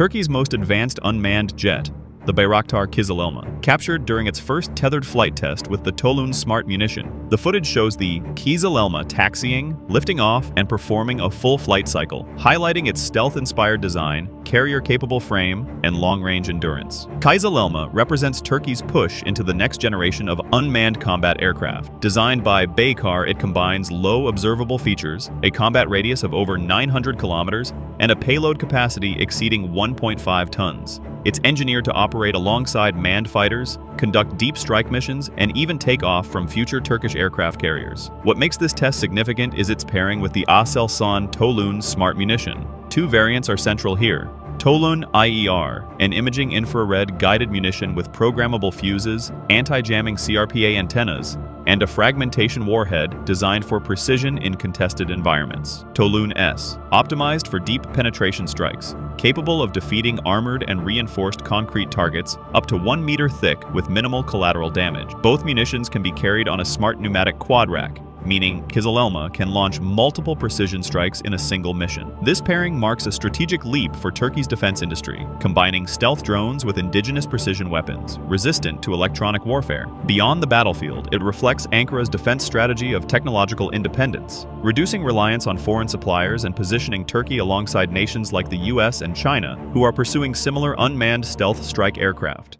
Turkey's most advanced unmanned jet, the Bayraktar Kızılelma, captured during its first tethered flight test with the Tolun Smart munition. The footage shows the Kızılelma taxiing, lifting off, and performing a full flight cycle, highlighting its stealth-inspired design, carrier-capable frame, and long-range endurance. Kızılelma represents Turkey's push into the next generation of unmanned combat aircraft. Designed by Baykar, it combines low observable features, a combat radius of over 900 kilometers, and a payload capacity exceeding 1.5 tons. It's engineered to operate alongside manned fighters, conduct deep strike missions, and even take off from future Turkish aircraft carriers. What makes this test significant is its pairing with the Aselsan Tolun smart munition. Two variants are central here, Tolun IIR, an imaging infrared guided munition with programmable fuses, anti-jamming CRPA antennas, and a fragmentation warhead designed for precision in contested environments. Tolun S, optimized for deep penetration strikes, capable of defeating armored and reinforced concrete targets up to 1 meter thick with minimal collateral damage. Both munitions can be carried on a smart pneumatic quad rack, meaning Kızılelma can launch multiple precision strikes in a single mission. This pairing marks a strategic leap for Turkey's defense industry, combining stealth drones with indigenous precision weapons, resistant to electronic warfare. Beyond the battlefield, it reflects Ankara's defense strategy of technological independence, reducing reliance on foreign suppliers and positioning Turkey alongside nations like the US and China, who are pursuing similar unmanned stealth strike aircraft.